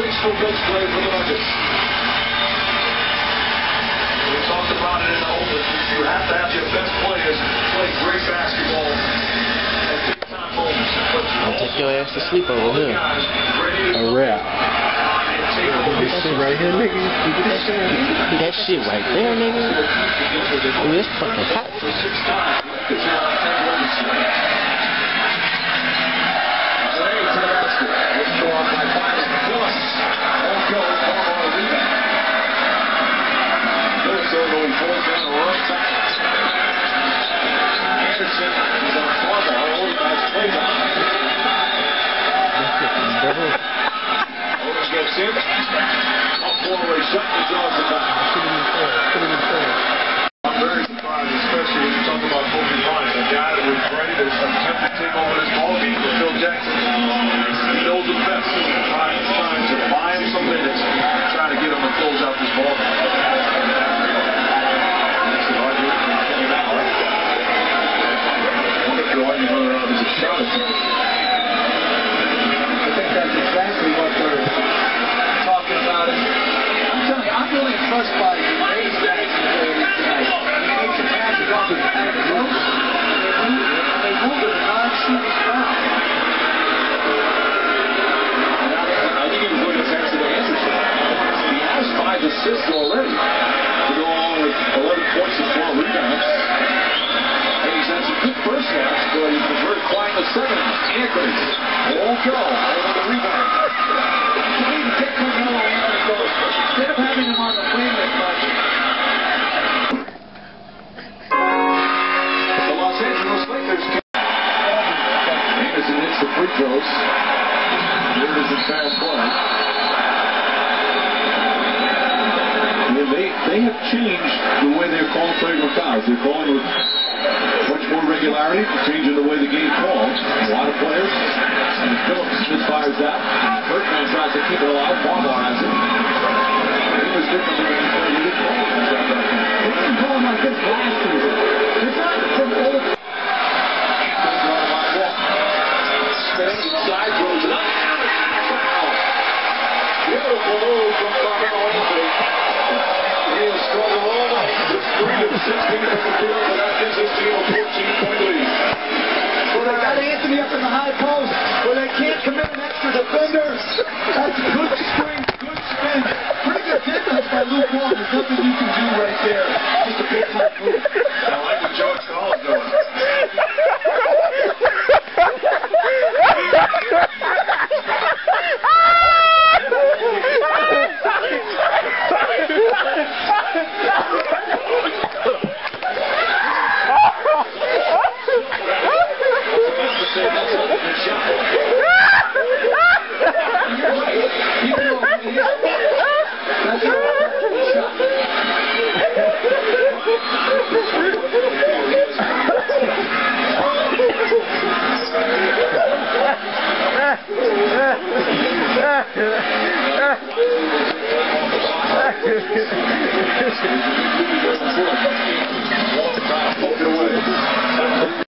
sensational bench play for the Nuggets. We talked about it in the open. You have to have your best players play great basketball at big time moments. But I'll take your ass to sleep over here. guys ready to A wrap. take over This shit right here, nigga. You get that shit right here? That shit right there, nigga. Ooh, it's fucking hot. Going side. Anderson is on Farmar. Only nice play down. Otis gets in. Up four-way and draws it back. Put him in. Put him in. I'm very surprised, especially when you talk about Kobe Bryant, a guy that was ready to attempt to take over this ball game with Phil Jackson. He knows the best. Trying, to some Think that's exactly what they're talking about. I'm telling you, I'm really impressed by the the the The Los Angeles Lakers the free throws. Here is in fast. Yeah, they, they have changed the way they're calling flagrant fouls. They're calling with much more regularity, changing the way the game to keep it alive. Farmar has it. He was different than he didn't call it. they didn't call him like this last season. It's not old Side throws it up. Foul. Beautiful move from. He has struggled all night. Just three of 16 from the field, Thank you.